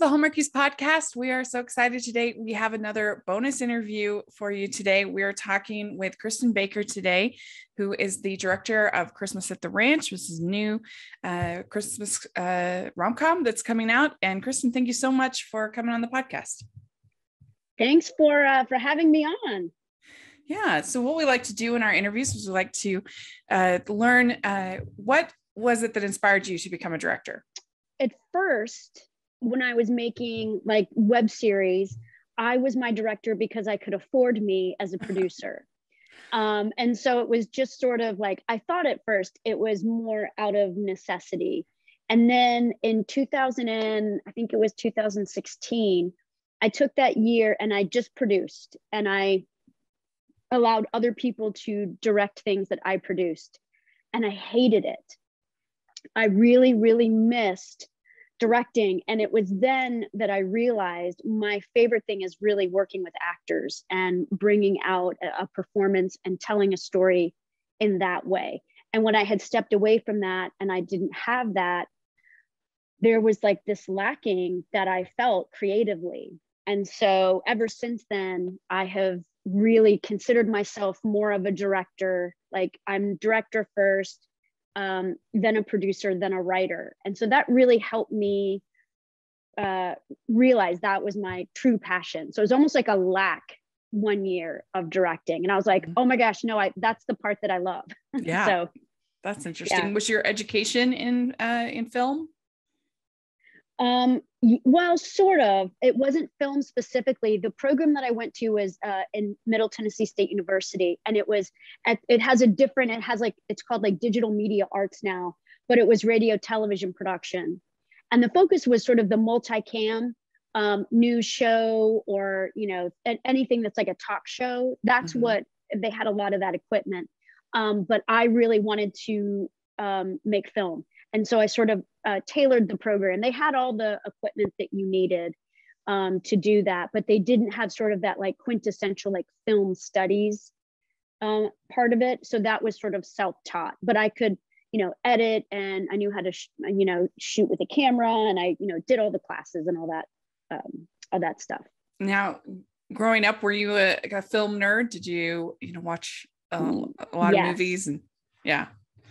the Hallmarkies podcast. We are so excited today. We have another bonus interview for you today. We are talking with Christin Baker today, who is the director of Christmas at the Ranch, which is new uh, Christmas uh, rom com that's coming out. And Kristen, thank you so much for coming on the podcast. Thanks for uh, for having me on. Yeah. So what we like to do in our interviews is we like to uh, learn uh, what was it that inspired you to become a director. At first, when I was making like web series, I was my director because I could afford me as a producer. Um, and so it was just sort of like I thought at first it was more out of necessity. And then in 2000 and I think it was 2016, I took that year and I just produced and I allowed other people to direct things that I produced. And I hated it. I really, really missed directing. And it was then that I realized my favorite thing is really working with actors and bringing out a, a performance and telling a story in that way. And when I had stepped away from that and I didn't have that, there was like this lacking that I felt creatively. And so ever since then, I have really considered myself more of a director. Like I'm director first, um, then a producer, then a writer. And so that really helped me uh, realize that was my true passion. So it was almost like a lack one year of directing. And I was like, mm-hmm. oh my gosh, no, I that's the part that I love. Yeah. so that's interesting. Yeah. Was your education in uh, in film? Um, well, sort of. It wasn't film specifically. The program that I went to was uh, in Middle Tennessee State University, and it was at, it has a different. It has like it's called like digital media arts now, but it was radio television production, and the focus was sort of the multicam um, news show or you know anything that's like a talk show. That's mm-hmm. what they had a lot of that equipment. Um, but I really wanted to um, make film. And so I sort of uh, tailored the program. They had all the equipment that you needed um, to do that, but they didn't have sort of that like quintessential like film studies um, part of it. So that was sort of self-taught, but I could, you know, edit and I knew how to, sh- you know, shoot with a camera and I, you know, did all the classes and all that, um, all that stuff. Now, growing up, were you a, a film nerd? Did you, you know, watch um, a lot of movies and yeah.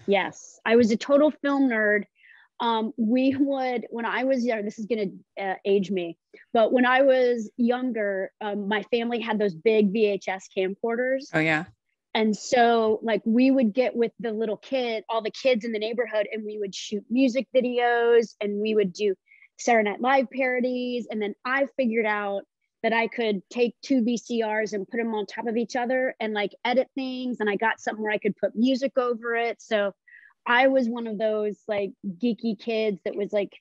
Yes, I was a total film nerd. Um, we would, when I was young, this is going to uh, age me, but when I was younger, um, my family had those big VHS camcorders. Oh, yeah. And so, like, we would get with the little kid, all the kids in the neighborhood, and we would shoot music videos and we would do Saturday Night Live parodies. And then I figured out that I could take two VCRs and put them on top of each other and like edit things. And I got something where I could put music over it. So I was one of those like geeky kids that was like,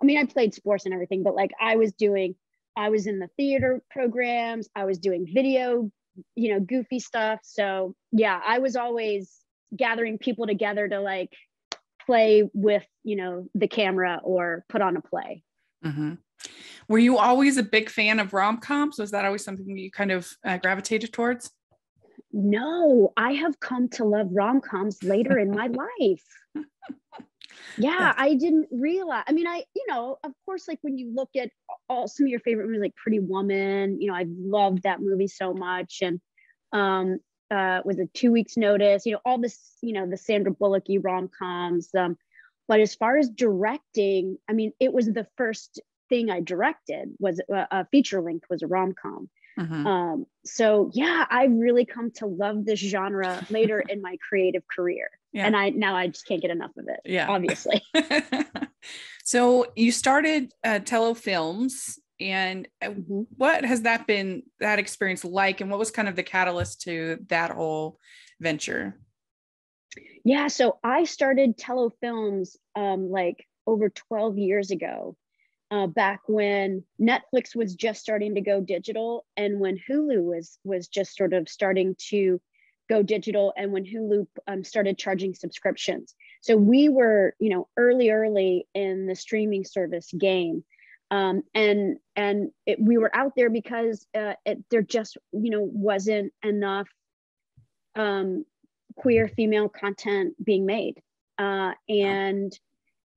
I mean, I played sports and everything, but like I was doing, I was in the theater programs, I was doing video, you know, goofy stuff. So yeah, I was always gathering people together to like play with, you know, the camera or put on a play. Mm-hmm. Were you always a big fan of rom coms? Was that always something you kind of uh, gravitated towards? No, I have come to love rom coms later in my life. Yeah, I didn't realize. I mean, I, you know, of course, like when you look at all some of your favorite movies, like Pretty Woman, you know, I loved that movie so much. And um, uh, was a two weeks notice, you know, all this, you know, the Sandra Bullocky rom coms. Um, but as far as directing, I mean, it was the first thing I directed was a, a feature length was a rom com. Mm-hmm. Um, so yeah, I really come to love this genre later in my creative career. Yeah. And I now I just can't get enough of it. Yeah, obviously. so you started uh, Tello Films, and uh, mm-hmm. what has that been that experience like, and what was kind of the catalyst to that whole venture? Yeah, so I started Tello Films um, like over 12 years ago uh, back when Netflix was just starting to go digital and when Hulu was was just sort of starting to go digital and when Hulu um, started charging subscriptions. So we were, you know, early, early in the streaming service game. Um, and and it, we were out there because uh, it, there just, you know, wasn't enough um, queer female content being made. Uh, and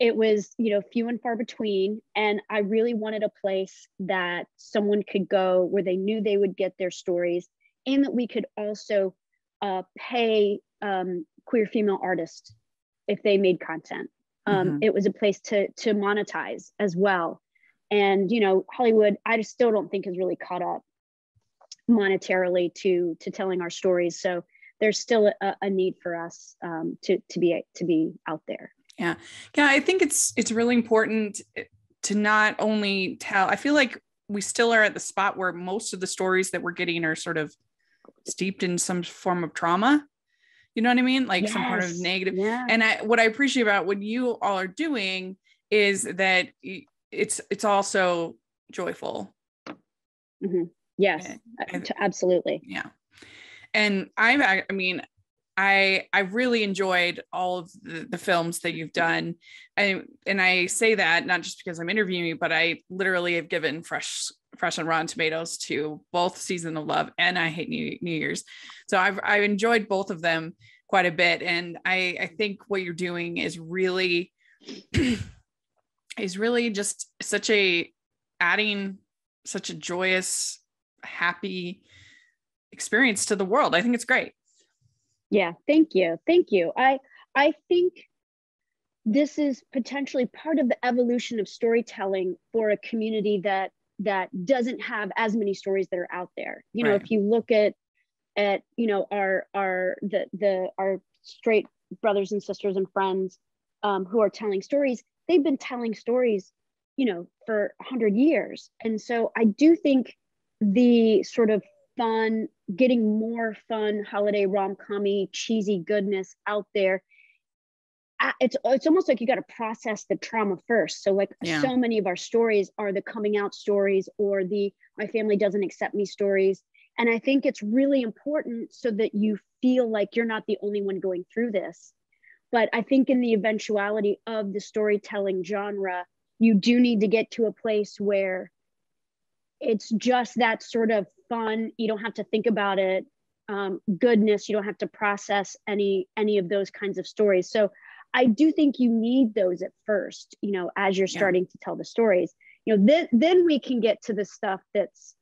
it was you know few and far between. And i really wanted a place that someone could go where they knew they would get their stories and that we could also uh, pay um, queer female artists if they made content. Um, mm-hmm. it was a place to to monetize as well. And you know hollywood i just still don't think is really caught up monetarily to to telling our stories. So there's still a, a need for us um, to to be to be out there yeah yeah i think it's it's really important to not only tell i feel like we still are at the spot where most of the stories that we're getting are sort of steeped in some form of trauma you know what i mean like yes. some part of negative yeah. and I, what i appreciate about what you all are doing is that it's it's also joyful mm-hmm. yes and, absolutely yeah and i i mean I I really enjoyed all of the, the films that you've done. And and I say that not just because I'm interviewing you, but I literally have given fresh fresh on Rotten Tomatoes to both Season of Love and I Hate New, New Year's. So I've I've enjoyed both of them quite a bit. And I I think what you're doing is really is really just such a adding such a joyous, happy experience to the world. I think it's great. Yeah, thank you. Thank you. I I think this is potentially part of the evolution of storytelling for a community that that doesn't have as many stories that are out there. You know, right. if you look at at you know our our the the our straight brothers and sisters and friends um, who are telling stories, they've been telling stories, you know, for 100 years. And so I do think the sort of fun, getting more fun holiday rom-commy cheesy goodness out there it's it's almost like you got to process the trauma first. So like yeah. so many of our stories are the coming out stories or the my family doesn't accept me stories. And I think it's really important so that you feel like you're not the only one going through this. But I think in the eventuality of the storytelling genre, you do need to get to a place where it's just that sort of fun. You don't have to think about it. Um, goodness you don't have to process any any of those kinds of stories. So i do think you need those at first you know as you're starting yeah. to tell the stories. You know then then we can get to the stuff that's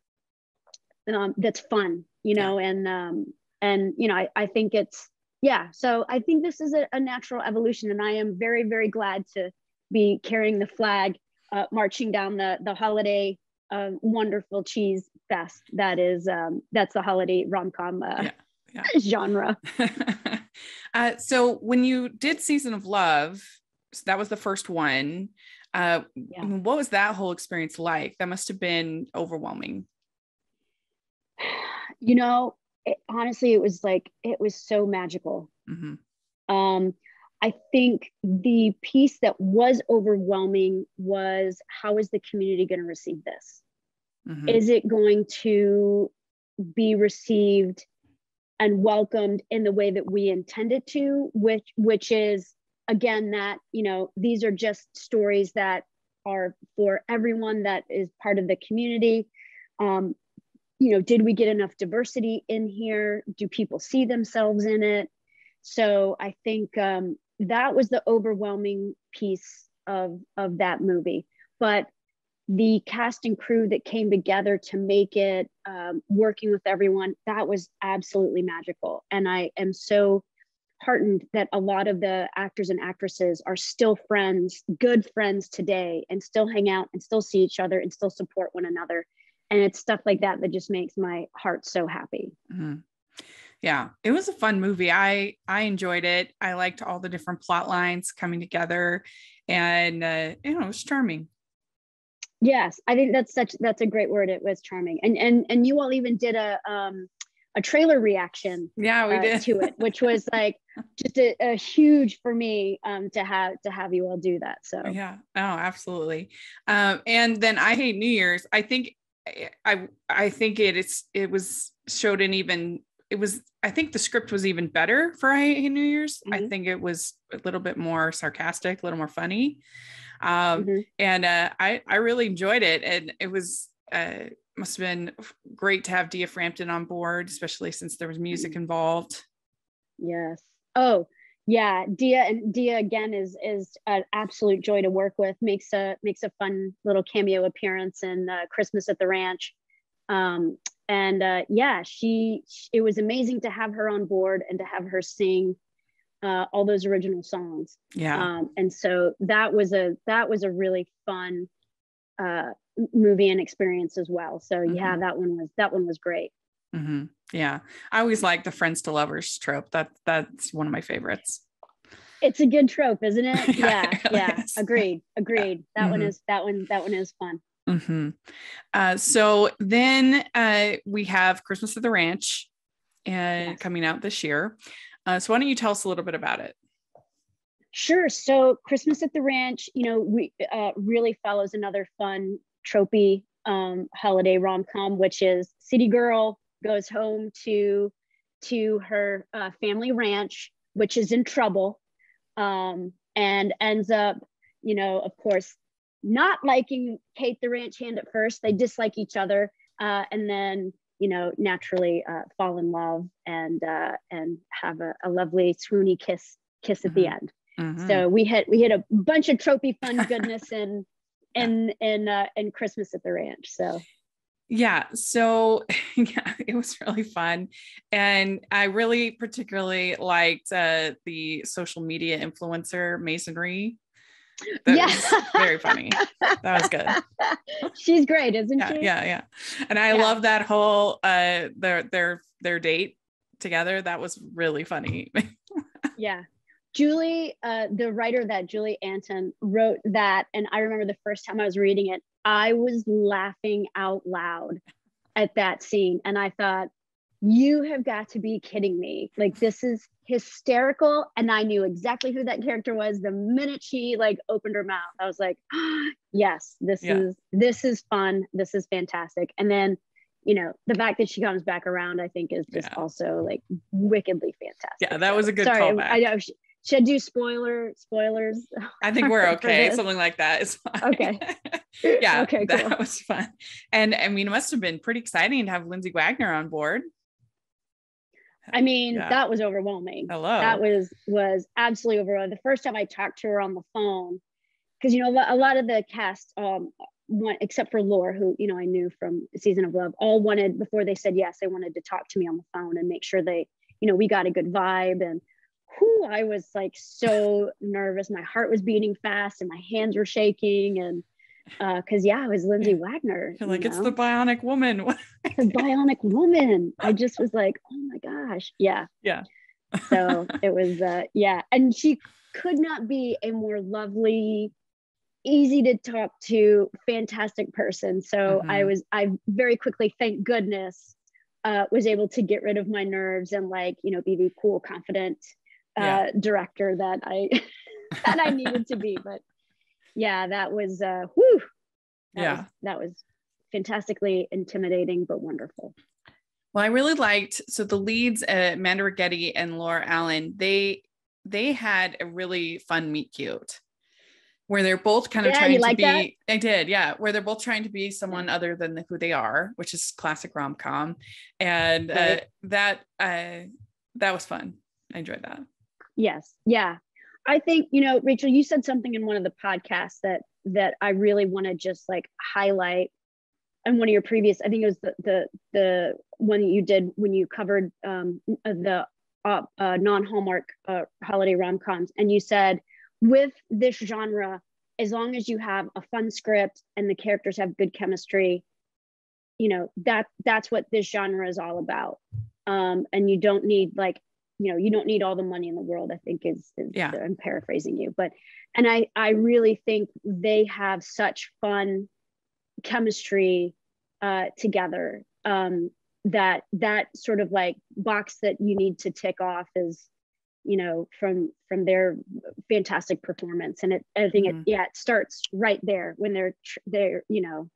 um, that's fun you know yeah. and um and you know I, I think it's yeah. So i think this is a, a natural evolution and i am very very glad to be carrying the flag uh, marching down the the holiday uh, wonderful cheese fest that is um, that's the holiday rom-com uh, yeah, yeah. genre uh, so when you did season of love so that was the first one uh, yeah. what was that whole experience like that must have been overwhelming you know it, honestly it was like it was so magical mm-hmm. um, I think the piece that was overwhelming was how is the community going to receive this? Mm-hmm. Is it going to be received and welcomed in the way that we intended to, which which is again that you know these are just stories that are for everyone that is part of the community. Um, you know, did we get enough diversity in here? Do people see themselves in it? So I think um, that was the overwhelming piece of of that movie. But the cast and crew that came together to make it um, working with everyone that was absolutely magical. And i am so heartened that a lot of the actors and actresses are still friends good friends today and still hang out and still see each other and still support one another. And it's stuff like that that just makes my heart so happy. Mm-hmm. yeah it was a fun movie. I i enjoyed it. I liked all the different plot lines coming together. And uh, you know it was charming Yes, I think that's such that's a great word. It was charming, and and and you all even did a um a trailer reaction. Yeah, we uh, did to it, which was like just a, a, huge for me um to have to have you all do that. So yeah, oh, absolutely. Um, and then I hate New Year's. I think I I think it it's it was showed an even it was I think the script was even better for I Hate New Year's. Mm-hmm. I think it was a little bit more sarcastic, a little more funny um, mm-hmm. and uh, I I really enjoyed it, and it was uh, must have been great to have Dia Frampton on board, especially since there was music mm-hmm. involved. Yes. Oh yeah dia and dia again is is an absolute joy to work with makes a makes a fun little cameo appearance in uh, christmas at the ranch um, and uh, yeah she it was amazing to have her on board and to have her sing uh, all those original songs yeah um, and so that was a that was a really fun uh, movie and experience as well so mm-hmm. yeah that one was that one was great Mm-hmm. Yeah, I always like the friends to lovers trope. That that's one of my favorites. It's a good trope, isn't it? yeah, yeah. yeah. Agreed. Agreed. That mm-hmm. one is that one. That one is fun. Mm-hmm. Uh, so then uh, we have Christmas at the Ranch, and yes. coming out this year. Uh, so why don't you tell us a little bit about it? Sure. So Christmas at the Ranch, you know, we uh, really follows another fun tropey um, holiday rom com, which is City Girl goes home to to her uh, family ranch, which is in trouble, um, and ends up, you know, of course, not liking Kate the ranch hand at first. They dislike each other, uh, and then you know naturally uh, fall in love and uh, and have a, a, lovely swoony kiss kiss at mm-hmm. the end. Mm-hmm. So we hit we hit a bunch of tropey fun goodness in in in uh, in Christmas at the ranch. So yeah so yeah it was really fun and i really particularly liked uh, the social media influencer masonry that yeah. was very funny. That was good. She's great isn't yeah, she? yeah yeah. And i yeah. love that whole uh their their their date together. That was really funny. Yeah. Julie, uh, the writer that Julie Anton wrote that, and I remember the first time I was reading it, I was laughing out loud at that scene. And I thought, you have got to be kidding me. Like, this is hysterical. And I knew exactly who that character was the minute she like opened her mouth. I was like, oh, yes, this yeah. is this is fun. This is fantastic. And then you know the fact that she comes back around i think is just yeah. also like wickedly fantastic yeah that was a good sorry callback. i know she, should I do spoiler spoilers? I think we're okay. Something like that is fine. Okay. yeah. Okay. Cool. That was fun. And I mean, it must have been pretty exciting to have Lindsay Wagner on board. I mean, yeah. that was overwhelming. Hello. That was was absolutely overwhelming. The first time I talked to her on the phone, because you know a lot of the cast, um, one except for Laura, who you know I knew from Season of Love, all wanted before they said yes, they wanted to talk to me on the phone and make sure they, you know, we got a good vibe and whew, I was like so nervous. My heart was beating fast and my hands were shaking. And because, uh, yeah, it was Lindsay Wagner. You're like, you know? it's the bionic woman. the bionic woman. I just was like, oh my gosh. Yeah. Yeah. so it was, uh, yeah. And she could not be a more lovely, easy to talk to, fantastic person. So mm-hmm. I was, I very quickly, thank goodness, uh, was able to get rid of my nerves and like you know be the cool confident yeah. Uh, director that I that I needed to be. But yeah, that was uh whew, that yeah. Was, that was fantastically intimidating but wonderful. Well, I really liked so the leads, uh, Amanda Righetti and Laura Allen, they they had a really fun meet cute where they're both kind of yeah, trying to be that? I did, yeah, where they're both trying to be someone yeah. other than who they are, which is classic rom-com. And uh, right. uh, that uh that was fun. I enjoyed that. Yes. Yeah. I think, you know, Rachel, you said something in one of the podcasts that that I really want to just like highlight and one of your previous, I think it was the the the one that you did when you covered um, the uh, uh, non-hallmark uh, holiday rom-coms. And you said with this genre as long as you have a fun script and the characters have good chemistry you know that that's what this genre is all about. Um, and you don't need like you know you don't need all the money in the world i think is, is yeah. i'm paraphrasing you but and i i really think they have such fun chemistry uh together um that that sort of like box that you need to tick off is you know from from their fantastic performance. And it i think mm-hmm. it yeah it starts right there when they're they're you know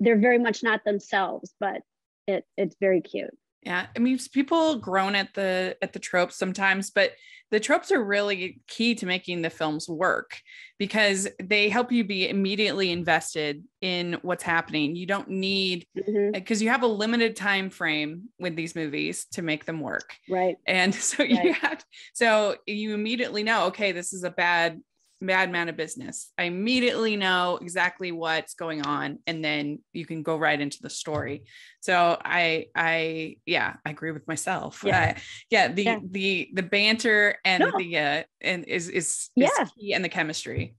they're very much not themselves but it it's very cute Yeah, I mean, people groan at the at the tropes sometimes, but the tropes are really key to making the films work because they help you be immediately invested in what's happening. You don't need because mm-hmm. you have a limited time frame with these movies to make them work. Right. And so right. you have so you immediately know, okay, this is a bad madman of business. I immediately know exactly what's going on, and then you can go right into the story. So I, I, yeah, I agree with myself. Yeah, uh, yeah. The yeah. the the banter and no. the uh and is is, is yeah. key and the chemistry.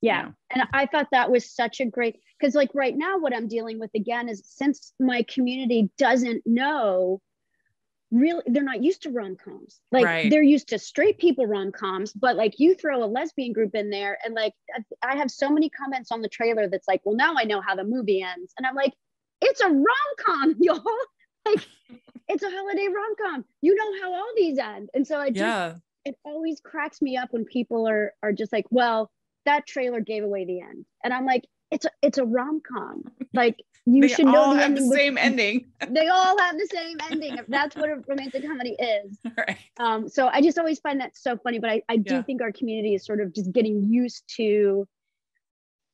Yeah, you know? and I thought that was such a great because like right now what I'm dealing with again is since my community doesn't know really they're not used to rom-coms. Like right. they're used to straight people rom-coms but like you throw a lesbian group in there and like i have so many comments on the trailer that's like well now i know how the movie ends. And i'm like it's a rom-com y'all. Like it's a holiday rom-com. You know how all these end. And so i just yeah. it always cracks me up when people are are just like well that trailer gave away the end. And i'm like it's a it's a rom-com like you they should know the, the same ending. they all have the same ending. That's what a romantic comedy is. Right. Um, so I just always find that so funny. But I, I do yeah. think our community is sort of just getting used to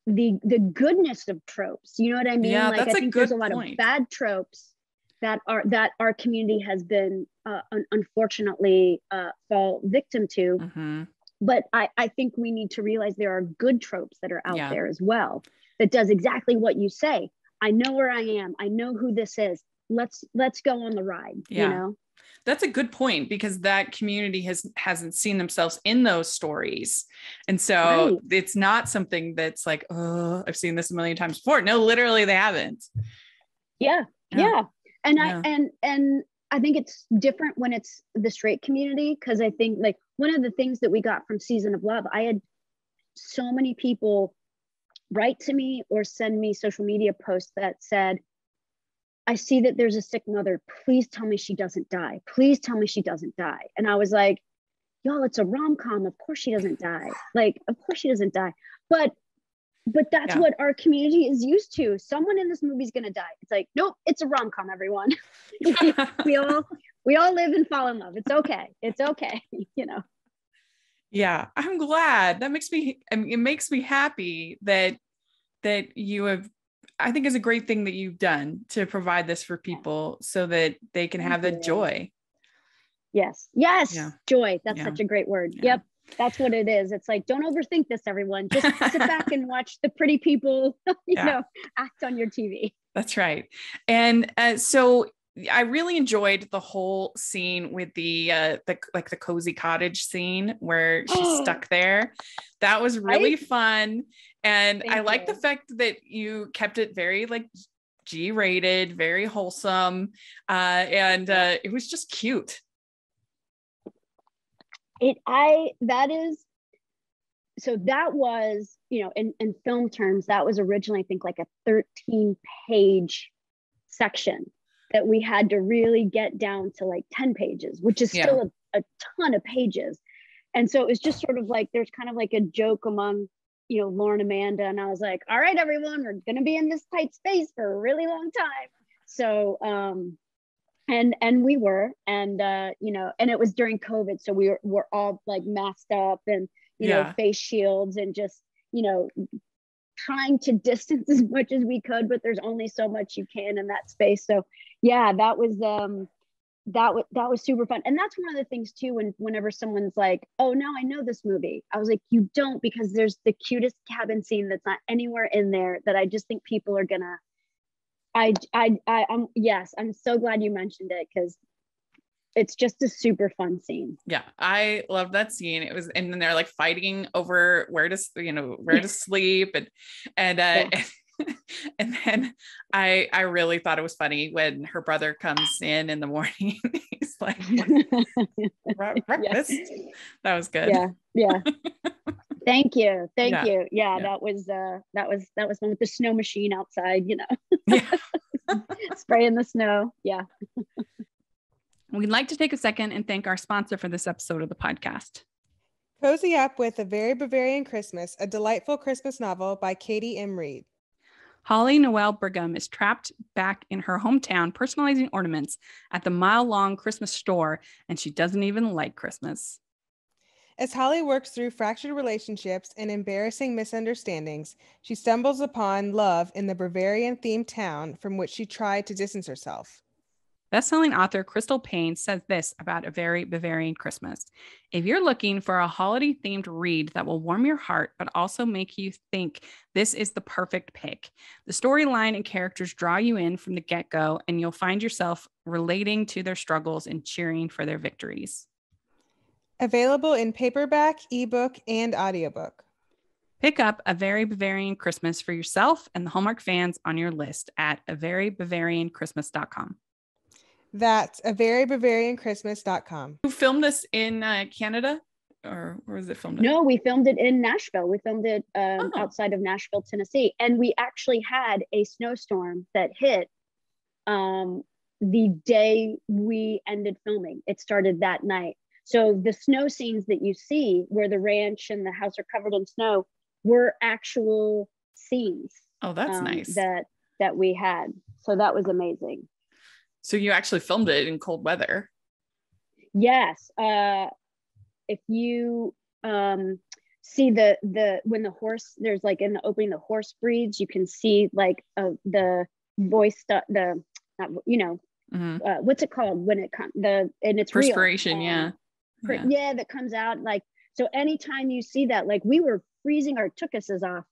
the the goodness of tropes. You know what I mean? Yeah, like that's I think a good there's a lot point. of bad tropes that are that our community has been uh, un- unfortunately uh, fall victim to. Mm-hmm. But I, I think we need to realize there are good tropes that are out yeah. there as well that does exactly what you say I know where I am. I know who this is. Let's let's go on the ride. Yeah. You know? That's a good point because that community has hasn't seen themselves in those stories. And so right. it's not something that's like, oh, I've seen this a million times before. No, literally they haven't. Yeah. Yeah. yeah. And yeah. I and and I think it's different when it's the straight community because I think like one of the things that we got from Season of Love, I had so many people write to me or send me social media posts that said, I see that there's a sick mother. Please tell me she doesn't die. Please tell me she doesn't die. And I was like, y'all, it's a rom com. Of course she doesn't die. Like, of course she doesn't die. But but that's yeah. what our community is used to. Someone in this movie is gonna die. It's like, nope, it's a rom com, everyone. we all we all live and fall in love. It's okay. It's okay. You know yeah i'm glad that makes me I mean, it makes me happy that that you have i think is a great thing that you've done to provide this for people so that they can have that joy yes yes yeah. joy that's yeah. such a great word yeah. yep that's what it is it's like don't overthink this everyone just sit back and watch the pretty people you know act on your tv that's right and uh, so I really enjoyed the whole scene with the uh the like the cozy cottage scene where she's oh. stuck there. That was really I, fun. And I like the fact that you kept it very like G rated, very wholesome. Uh and uh it was just cute. It I that is so that was, you know, in, in film terms, that was originally I think like a 13 page section that we had to really get down to like 10 pages, which is still yeah. a, a ton of pages. And so it was just sort of like there's kind of like a joke among, you know, Lauren Amanda. And I was like, all right, everyone, we're gonna be in this tight space for a really long time. So um and and we were and uh you know and it was during covid so we were, were all like masked up and you yeah. know face shields and just you know trying to distance as much as we could but there's only so much you can in that space so yeah that was um that was that was super fun and that's one of the things too when whenever someone's like oh now i know this movie i was like you don't because there's the cutest cabin scene that's not anywhere in there that i just think people are gonna i i, I i'm yes i'm so glad you mentioned it because it's just a super fun scene. Yeah, I love that scene. It was, and then they're like fighting over where to, you know, where to sleep, and and uh, yeah. and then I I really thought it was funny when her brother comes in in the morning. He's like, breakfast. Yeah. That was good. Yeah, yeah. Thank you, thank yeah. you. Yeah, yeah, that was uh that was that was one with the snow machine outside. You know, yeah. spraying the snow. Yeah. We'd like to take a second and thank our sponsor for this episode of the podcast. Cozy up with A Very Bavarian Christmas, a delightful Christmas novel by Katie M. Reid. Holly Noel Brigham is trapped back in her hometown personalizing ornaments at the mile long Christmas store, and she doesn't even like Christmas. As Holly works through fractured relationships and embarrassing misunderstandings, she stumbles upon love in the Bavarian themed town from which she tried to distance herself. Bestselling author Crystal Paine says this about A Very Bavarian Christmas. If you're looking for a holiday themed read that will warm your heart, but also make you think this is the perfect pick, the storyline and characters draw you in from the get go, and you'll find yourself relating to their struggles and cheering for their victories. Available in paperback, ebook, and audiobook. Pick up A Very Bavarian Christmas for yourself and the Hallmark fans on your list at averybavarianchristmas.com. That's a very Bavarian You filmed this in uh, Canada or where was it filmed? No, we filmed it in Nashville. We filmed it um, oh. outside of Nashville, Tennessee. And we actually had a snowstorm that hit um, the day we ended filming. It started that night. So the snow scenes that you see where the ranch and the house are covered in snow were actual scenes. Oh, that's um, nice. That that we had. So that was amazing. So you actually filmed it in cold weather. Yes. Uh, if you um, see the the when the horse there's like in the opening the horse breeds, you can see like uh, the voice the, the not, you know mm-hmm. uh, what's it called when it comes the and it's perspiration. Real. yeah. Yeah. Yeah, that comes out like so. Anytime you see that, like we were freezing our tuchuses off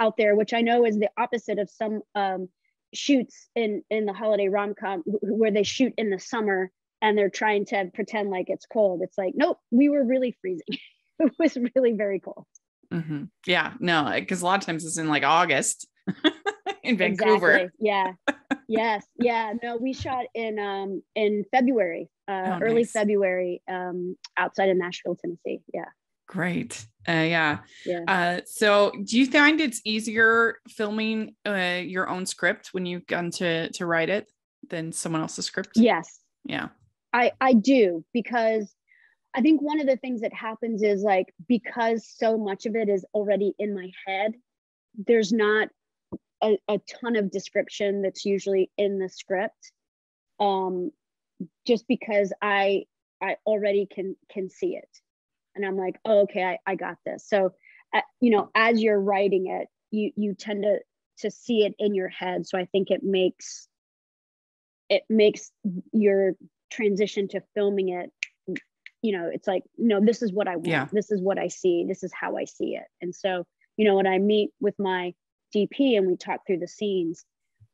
out there, which I know is the opposite of some um, shoots in in the holiday rom-com where they shoot in the summer and they're trying to pretend like it's cold it's like nope we were really freezing it was really very cold mm-hmm. yeah no because a lot of times it's in like august in vancouver exactly. yeah yes yeah no we shot in um in february uh oh, early nice. february um outside of nashville tennessee yeah Great. Uh, yeah. yeah. Uh, so, do you find it's easier filming uh, your own script when you've gone to to write it than someone else's script? Yes. Yeah. I I do because I think one of the things that happens is like because so much of it is already in my head, there's not a, a ton of description that's usually in the script. Um, just because I I already can can see it. And i'm like oh, okay I, I got this. So uh, you know as you're writing it you you tend to to see it in your head. So i think it makes it makes your transition to filming it you know it's like no this is what i want. Yeah. this is what i see. This is how i see it. And so you know when i meet with my dp and we talk through the scenes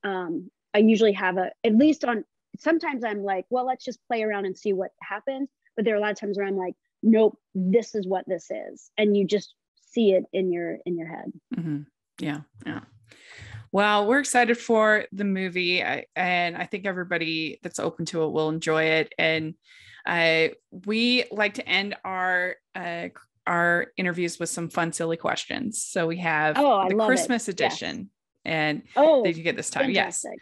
um, i usually have a at least on sometimes i'm like well let's just play around and see what happens. But there are a lot of times where i'm like nope this is what this is. And you just see it in your in your head. Mm-hmm. yeah yeah. Well we're excited for the movie. I, and i think everybody that's open to it will enjoy it. And uh, we like to end our uh, our interviews with some fun silly questions so we have oh, the christmas it. edition yes. and oh did you get this time fantastic. yes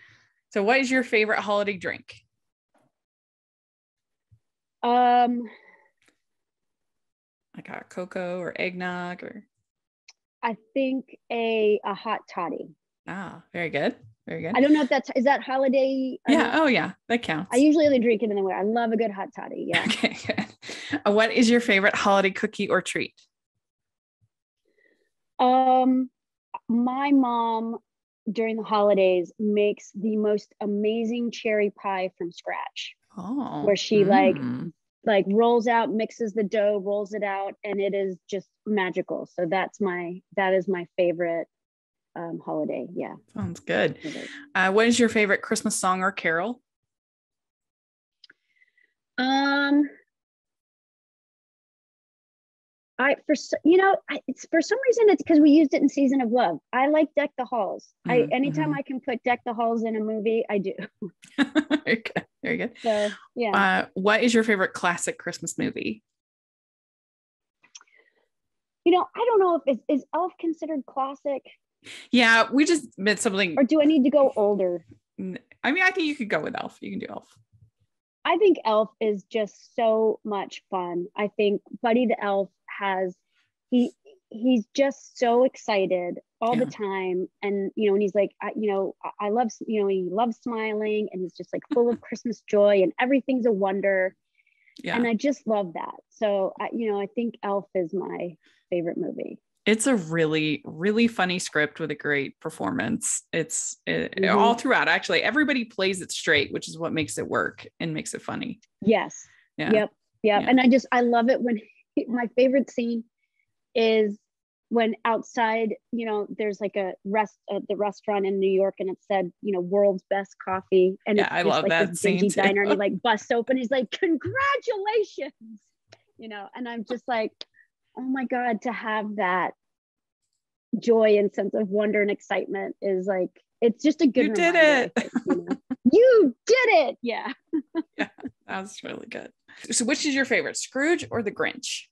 so what is your favorite holiday drink um I got cocoa or eggnog or I think a a hot toddy. Ah, very good. Very good. I don't know if that's is that holiday. Yeah. Oh yeah, that counts. I usually only drink it in the winter. I love a good hot toddy. Yeah. Okay. Good. Uh, what is your favorite holiday cookie or treat? Um, my mom during the holidays makes the most amazing cherry pie from scratch. Oh. Where she mm. like like rolls out, mixes the dough, rolls it out, and it is just magical. So that's my that is my favorite um, holiday. Yeah, sounds good. Uh, what is your favorite Christmas song or carol? Um, I for you know I, it's for some reason it's because we used it in Season of Love. I like Deck the Halls. Mm-hmm. I anytime mm-hmm. I can put Deck the Halls in a movie, I do. Very good. Very good. So yeah. Uh, what is your favorite classic Christmas movie? You know, I don't know if is, is Elf considered classic. Yeah, we just meant something. Or do I need to go older? I mean, I think you could go with Elf. You can do Elf. I think Elf is just so much fun. I think Buddy the Elf has he he's just so excited all Yeah. the time and you know and he's like I, you know I- i love you know he loves smiling and he's just like full of christmas joy and everything's a wonder Yeah. and i just love that so I, you know i think elf is my favorite movie it's a really really funny script with a great performance it's it, Mhm. all mm-hmm. throughout actually everybody plays it straight which is what makes it work and makes it funny yes yeah Yep. Yep. Yeah. And I just I love it when my favorite scene is when outside, you know, there's like a rest at the restaurant in New York and it said, you know, world's best coffee. And Yeah, it's I love like that scene diner and he like busts open. He's like, congratulations. You know, and I'm just like, oh my God, to have that joy and sense of wonder and excitement is like it's just a good You did it. Think, you, know? you did it. Yeah. that's really good so which is your favorite scrooge or the grinch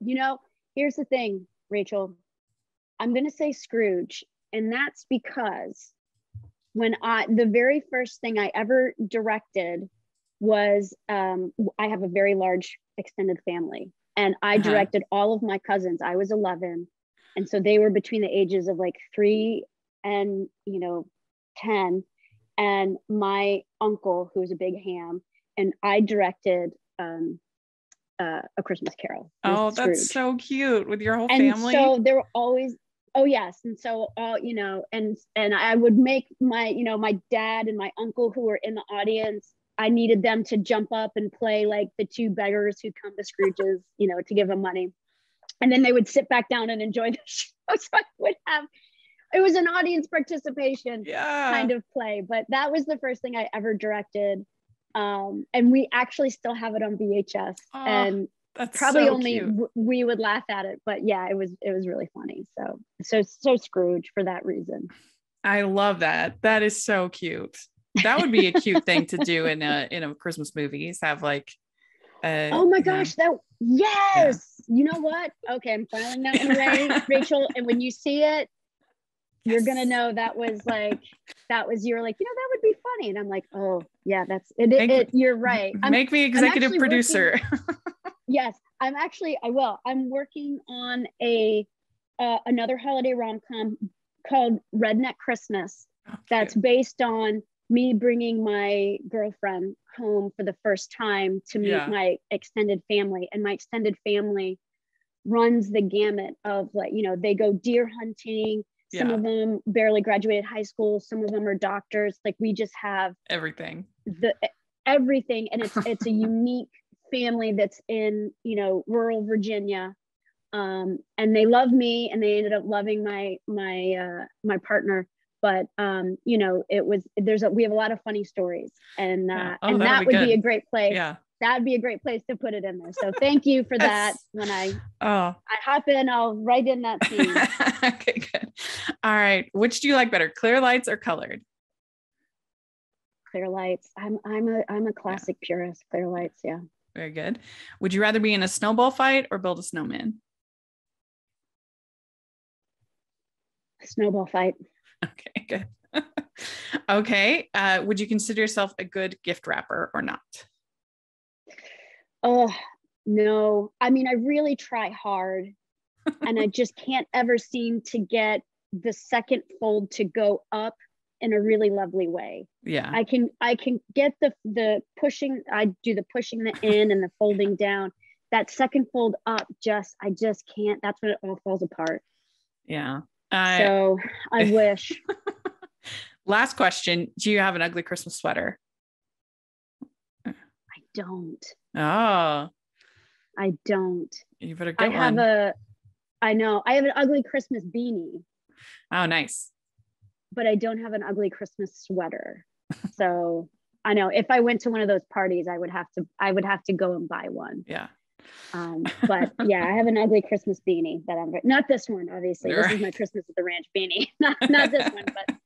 You know, here's the thing, Rachel. I'm going to say Scrooge, and that's because when I the very first thing I ever directed was um, I have a very large extended family, and I Uh-huh. directed all of my cousins. I was 11, and so they were between the ages of like three and you know 10, and my uncle who was a big ham, and I directed. Um, uh, a Christmas Carol. oh that's so cute with your whole and family so there were always oh yes and so all you know and and i would make my you know my dad and my uncle who were in the audience i needed them to jump up and play like the two beggars who come to scrooge's you know to give them money. And then they would sit back down and enjoy the show so i would have it was an audience participation yeah. kind of play but that was the first thing i ever directed. Um, and we actually still have it on vhs Oh, and that's probably so only w- we would laugh at it but yeah it was it was really funny. So so so scrooge for that reason. I love that. That is so cute that would be a cute thing to do in a in a christmas movie is have like uh, oh my gosh that yes! You know what? Okay i'm filing that one away. Rachel and when you see it you're gonna know that was like that was you're like you know that would be funny. And i'm like oh yeah that's it, it, Make- it you're right. I'm, make me executive producer. yes i'm actually i will. I'm working on a uh, another holiday rom-com called redneck christmas that's based on me bringing my girlfriend home for the first time to meet Yeah. my extended family. And my extended family runs the gamut of like you know they go deer hunting. Some Yeah. of them barely graduated high school. Some of them are doctors. Like we just have everything. the everything. And it's it's a unique family that's in you know rural virginia. Um and they love me and they ended up loving my my uh my partner but um you know it was there's a we have a lot of funny stories and uh Yeah. Oh, and that would be a great place yeah. that'd be a great place to put it in there. So thank you for that when i oh. I hop in i'll write in that scene. Okay good. All right. Which do you like better clear lights or colored? Clear lights. I'm i'm a i'm a classic purist clear lights yeah. Very good. Would you rather be in a snowball fight or build a snowman? Snowball fight okay good okay uh, would you consider yourself a good gift wrapper or not Oh, no. I mean, I really try hard and I just can't ever seem to get the second fold to go up in a really lovely way. yeah I can I can get the the pushing I do the pushing the in and the folding down. That second fold up just I just can't. That's when it all falls apart. yeah uh, So I wish. last question do you have an ugly christmas sweater I don't. oh I don't. you better get I have one. a I know. I have an ugly Christmas beanie. oh nice but I don't have an ugly Christmas sweater. So I know if I went to one of those parties, I would have to I would have to go and buy one. yeah Um, but yeah, I have an ugly Christmas beanie that I'm not this one, obviously. This is my Christmas at the Ranch beanie, not not this one, but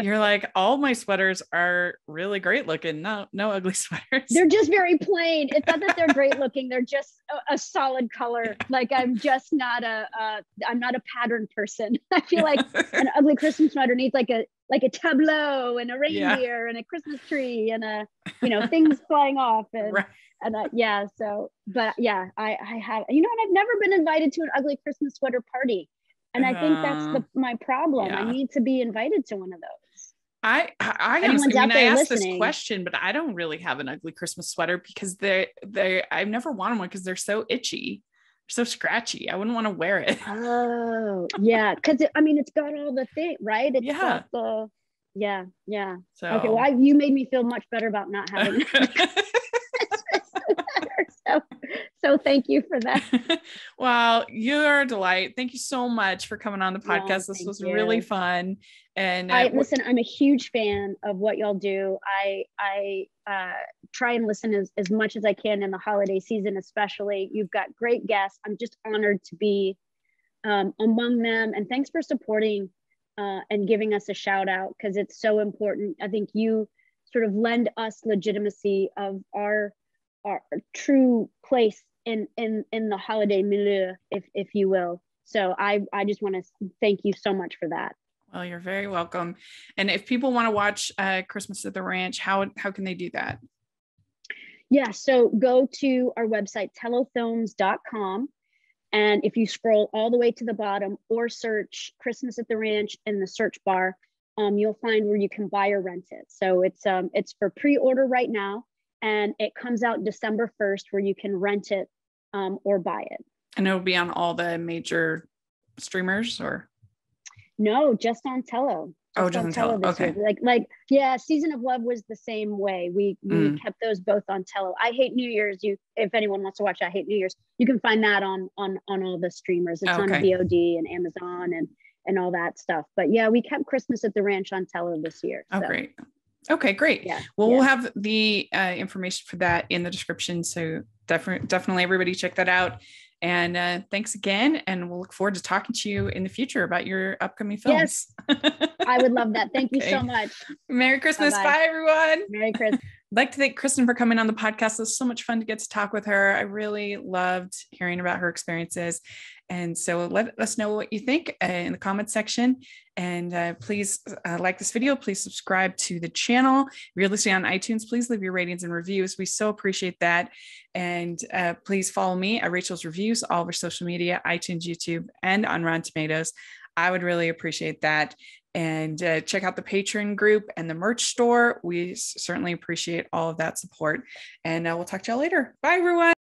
You're like, all my sweaters are really great looking. No, no ugly sweaters. They're just very plain. It's not that they're great looking. They're just a, a solid color. Like I'm just not a, uh, I'm not a pattern person. I feel like an ugly Christmas sweater needs like a, like a tableau and a reindeer yeah. and a Christmas tree and a, you know, things flying off and, right. and yeah. So, but yeah, I, I have, you know, and I've never been invited to an ugly Christmas sweater party. And I think that's uh-huh. the, my problem. Yeah. I need to be invited to one of those. I I, honestly, I mean, I asked listening. this question, but I don't really have an ugly Christmas sweater because they they I've never wanted one because they're so itchy, they're so scratchy. I wouldn't want to wear it. Oh yeah, because I mean it's got all the thing, right? It's yeah. the yeah yeah. So okay, well I, you made me feel much better about not having. so, thank you for that. well, you're a delight. Thank you so much for coming on the podcast. this was you. really fun. And uh, I listen, I'm a huge fan of what y'all do. I I uh, try and listen as, as much as I can in the holiday season, especially. You've got great guests. I'm just honored to be um, among them. And thanks for supporting uh, and giving us a shout out because it's so important. I think you sort of lend us legitimacy of our our true place in in in the holiday milieu, if if you will. So I I just want to thank you so much for that. Well, you're very welcome. And if people want to watch uh, Christmas at the Ranch, how how can they do that? Yeah, so go to our website tellofilms.com and if you scroll all the way to the bottom or search Christmas at the Ranch in the search bar, um, you'll find where you can buy or rent it. So it's um, it's for pre-order right now and it comes out December 1st where you can rent it um, or buy it. And it'll be on all the major streamers or? No, just on Tello. oh, just on Tello. Okay. Year. Like, like, yeah, Season of Love was the same way. We we mm. kept those both on Tello. I Hate New Year's. You, if anyone wants to watch I Hate New Year's, you can find that on on on all the streamers. It's okay. on VOD and Amazon and and all that stuff. But yeah, we kept Christmas at the Ranch on Tello this year. Oh, so. great. Okay, great. Yeah. Well, yeah. we'll have the uh, information for that in the description. So definitely, definitely everybody check that out. And uh, thanks again. And we'll look forward to talking to you in the future about your upcoming films. Yes. I would love that. Thank okay. you so much. Merry Christmas. Bye-bye. Bye, everyone. Merry Christmas. Like to thank Christin for coming on the podcast. It was so much fun to get to talk with her. I really loved hearing about her experiences. And so let us know what you think uh, in the comments section. And uh, please uh, like this video. Please subscribe to the channel. If you're listening on iTunes, please leave your ratings and reviews. We so appreciate that. And uh, please follow me at Rachel's Reviews, all over social media, iTunes, YouTube, and on Rotten Tomatoes. I would really appreciate that and uh, check out the Patreon group and the merch store. We certainly appreciate all of that support. And uh, we'll talk to y'all later. Bye, everyone.